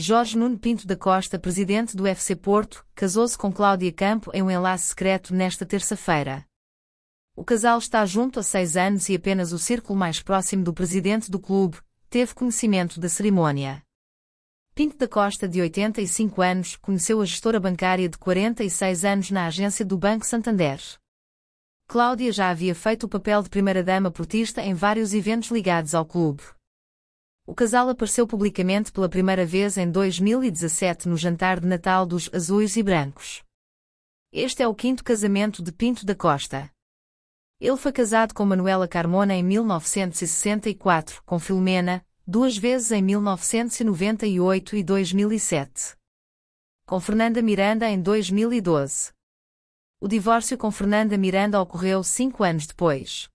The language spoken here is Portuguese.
Jorge Nuno Pinto da Costa, presidente do FC Porto, casou-se com Cláudia Campo em um enlace secreto nesta terça-feira. O casal está junto há seis anos e apenas o círculo mais próximo do presidente do clube teve conhecimento da cerimônia. Pinto da Costa, de 85 anos, conheceu a gestora bancária de 46 anos na agência do Banco Santander. Cláudia já havia feito o papel de primeira-dama portista em vários eventos ligados ao clube. O casal apareceu publicamente pela primeira vez em 2017 no jantar de Natal dos Azuis e Brancos. Este é o quinto casamento de Pinto da Costa. Ele foi casado com Manuela Carmona em 1964, com Filomena, duas vezes em 1998 e 2007. Com Fernanda Miranda em 2012. O divórcio com Fernanda Miranda ocorreu cinco anos depois.